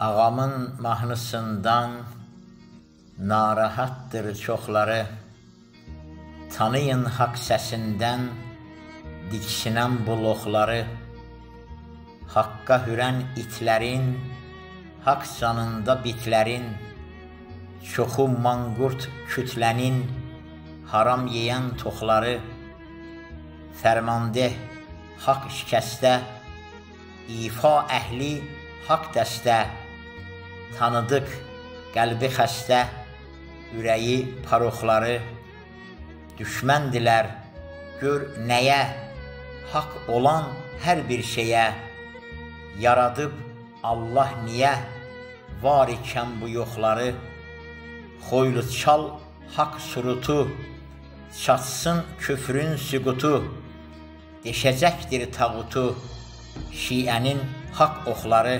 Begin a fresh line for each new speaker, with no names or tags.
Ağamın mahnısından narahatdır çoxları. Tanıyın haqq səsindən diksinən buloqları. Haqqa hürən itlərin, haqq canında bitlərin, çoxu manqurt kütlənin, haram yeyən toxları. Fərmandeh haqq şikəstə, ifa əhli haqq dəstə, tanıdıq qəlbi xəstə, ürəyi paroxları. Düşməndilər gör nəyə, haqq olan hər bir şeyə, yaradıb Allah niyə var ikən bu yoxları. Xoylu çal haqq surutu, çatsın küfrün süqutu, deşəcəkdir tağutu, şiənin haqq oxları.